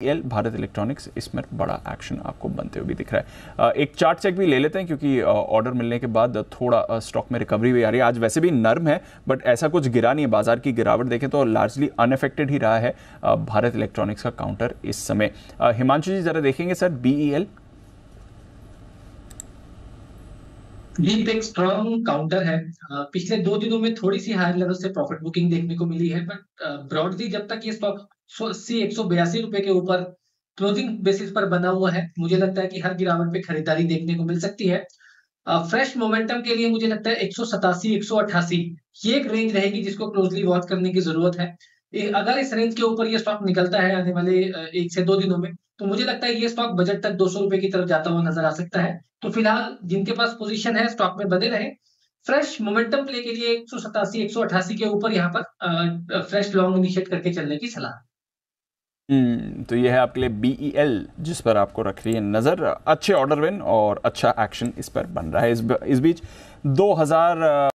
L, Bharat electronics, इसमें बड़ा action आपको बनते हुए दिख रहा है। एक चार्ट चेक भी ले लेते हैं क्योंकि ऑर्डर मिलने के बाद थोड़ा स्टॉक में रिकवरी भी आ रही है। आज वैसे भी नर्म है बट ऐसा कुछ गिरा नहीं है। बाज़ार की गिरावट देखें तो लार्जली अनफेक्टेड ही रहा है भारत इलेक्ट्रॉनिक्स का काउंटर इस समय। हिमांशु जी जरा देखेंगे सर बीईएल डीप एक स्ट्रॉन्ग काउंटर है। पिछले दो दिनों में थोड़ी सी हायर लेवल से प्रॉफिट बुकिंग देखने को मिली है बट ब्रॉडली जब तक ये स्टॉक अस्सी, एक सौ बयासी रुपए के ऊपर क्लोजिंग बेसिस पर बना हुआ है, मुझे लगता है कि हर गिरावट पे खरीदारी देखने को मिल सकती है। फ्रेश मोमेंटम के लिए मुझे लगता है एक सौ सतासी, एक सौ अट्ठासी ये एक रेंज रहेगी जिसको क्लोजली वॉच करने की ज़रूरत है। अगर इस रेंज के ऊपर ये स्टॉक निकलता है आने वाले एक से दो दिनों में तो मुझे लगता है ये स्टॉक बजट तक दो सौ रुपए की तरफ़ जाता हुआ नज़र आ सकता है। तो फ़िलहाल जिनके पास पोजीशन है स्टॉक में बने रहे। फ्रेश मोमेंटम प्ले के लिए एक सौ सतासी एक सौ अठासी के ऊपर यहाँ पर फ्रेश लॉन्ग इनिशिएट करके चलने की सलाह। हम्म, तो ये है आपके लिए बी एल जिस पर आपको रख रही है नज़र। अच्छे ऑर्डर विन और अच्छा एक्शन इस पर बन रहा है। इस, इस बीच 2000